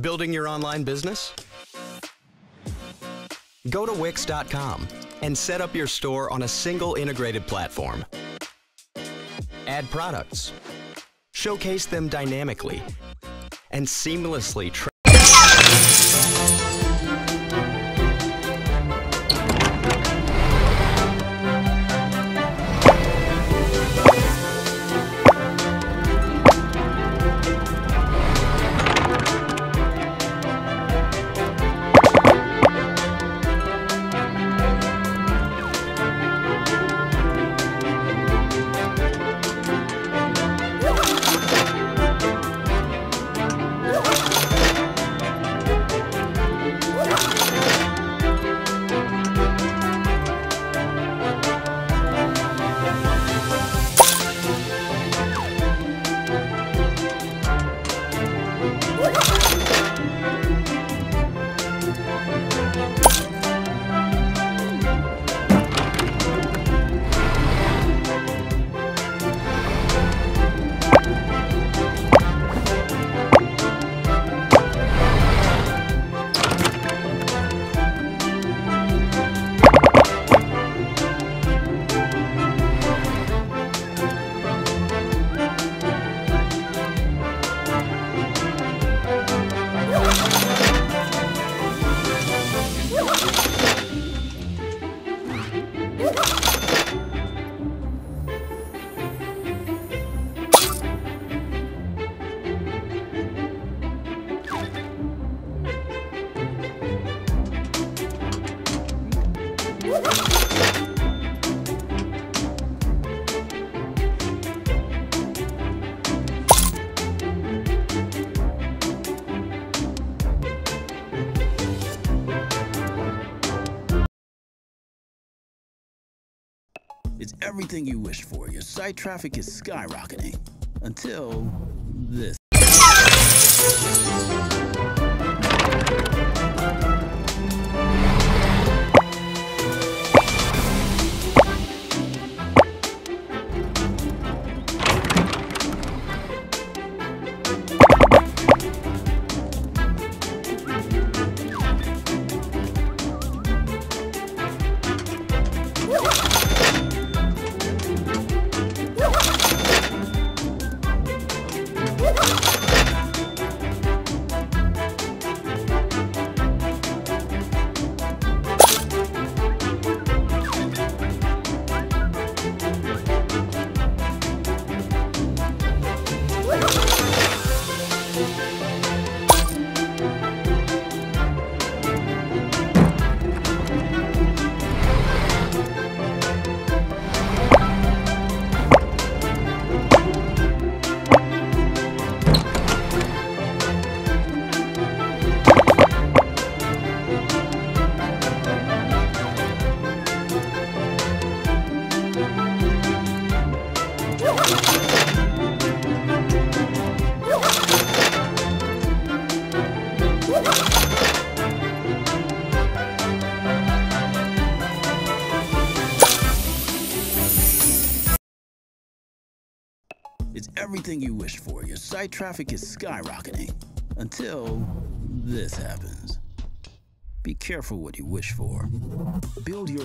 Building your online business? Go to Wix.com and set up your store on a single integrated platform. Add products, showcase them dynamically, and seamlessly It's everything you wished for. Your site traffic is skyrocketing. Until this. everything you wish for. Your site traffic is skyrocketing until this happens. Be careful what you wish for. Build your...